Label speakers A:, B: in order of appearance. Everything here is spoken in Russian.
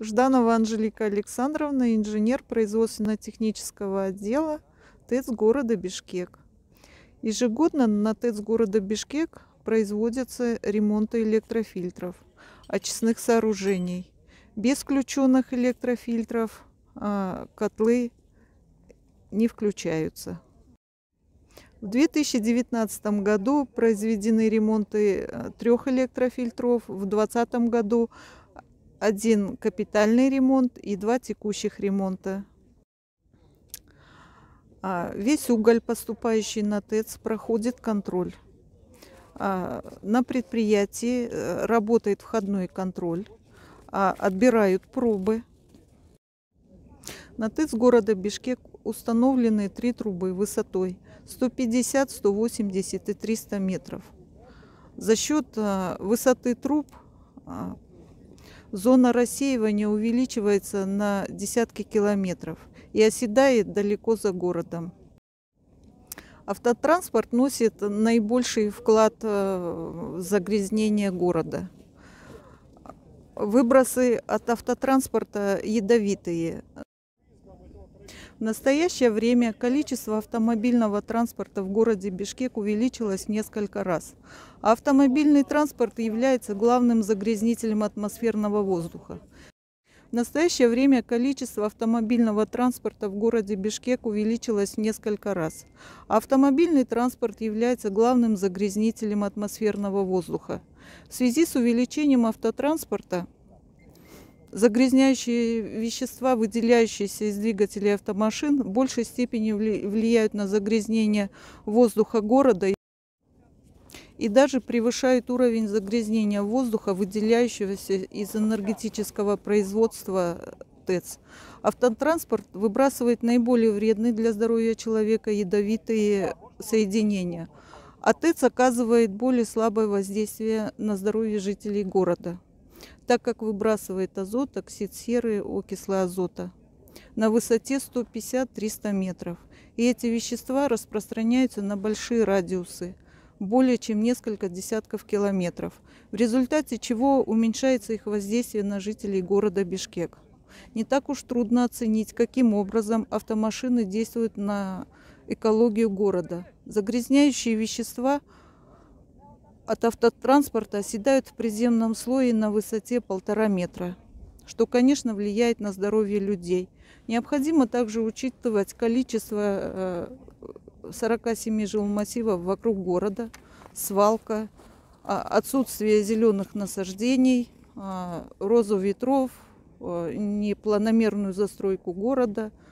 A: Жданова Анжелика Александровна, инженер производственно-технического отдела ТЭЦ города Бишкек. Ежегодно на ТЭЦ города Бишкек производятся ремонты электрофильтров, очистных сооружений. Без включенных электрофильтров а, котлы не включаются. В 2019 году произведены ремонты э, трех электрофильтров, в 2020 году один капитальный ремонт и два текущих ремонта. А, весь уголь, поступающий на ТЭЦ, проходит контроль. А, на предприятии э, работает входной контроль, а, отбирают пробы. На ТЭЦ города Бишкек установлены три трубы высотой 150, 180 и 300 метров. За счет высоты труб зона рассеивания увеличивается на десятки километров и оседает далеко за городом. Автотранспорт носит наибольший вклад э, в загрязнение города. Выбросы от автотранспорта ядовитые. В настоящее время количество автомобильного транспорта в городе Бишкек увеличилось несколько раз. Автомобильный транспорт является главным загрязнителем атмосферного воздуха. В настоящее время количество автомобильного транспорта в городе Бишкек увеличилось несколько раз. Автомобильный транспорт является главным загрязнителем атмосферного воздуха. В связи с увеличением автотранспорта Загрязняющие вещества, выделяющиеся из двигателей автомашин, в большей степени влияют на загрязнение воздуха города и даже превышают уровень загрязнения воздуха, выделяющегося из энергетического производства ТЭЦ. Автотранспорт выбрасывает наиболее вредные для здоровья человека ядовитые соединения, а ТЭЦ оказывает более слабое воздействие на здоровье жителей города так как выбрасывает азот, оксид серы, окислы азота на высоте 150-300 метров. И эти вещества распространяются на большие радиусы, более чем несколько десятков километров, в результате чего уменьшается их воздействие на жителей города Бишкек. Не так уж трудно оценить, каким образом автомашины действуют на экологию города. Загрязняющие вещества – от автотранспорта оседают в приземном слое на высоте полтора метра, что, конечно, влияет на здоровье людей. Необходимо также учитывать количество 47 э, жилмассивов вокруг города, свалка, а, отсутствие зеленых насаждений, а, розу ветров, э, непланомерную застройку города –